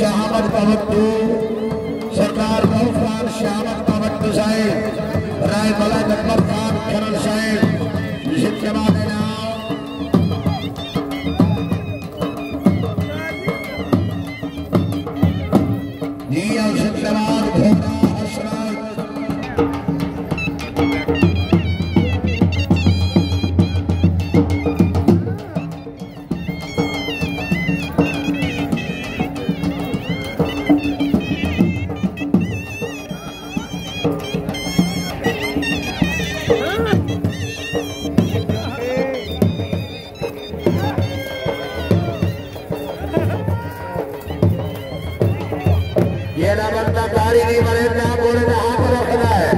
शहामत पवत्तु सरकार मऊफ खान, शहामत पवत्तु साहिब। राय भला नकबर खान खनल साहिब। जिंदाबाद भोगा हसरत ये ना बनता गाड़ी नहीं बने ना घोड़े ने हाथ रखना है।